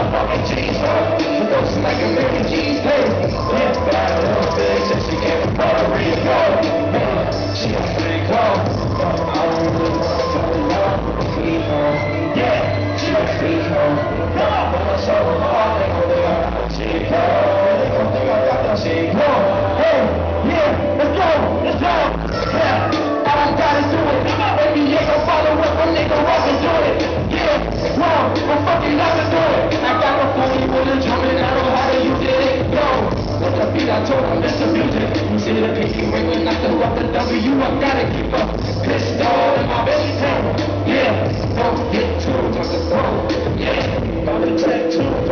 motherfucking cheeseburger. Looks like a Mary cheeseburger. Yeah, but I love bitch and she came from Puerto Rico. She a freak hoe. I don't really wanna fall in love with a freak. Yeah, she. Come on, show them all I gotta keep up. This in my belly. Yeah, don't get too much Yeah, tattoo,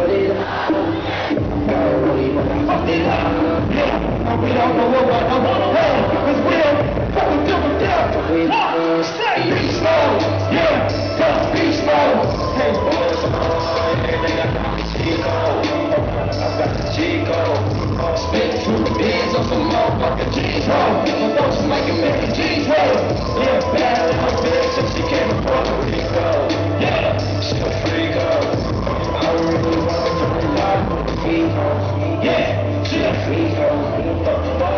a woody, but I. Yeah, we don't know what I want. motherfucking make a man in. Yeah, bad in my she came from Puerto Yeah, she a freako. I really want to. Yeah, she a freako.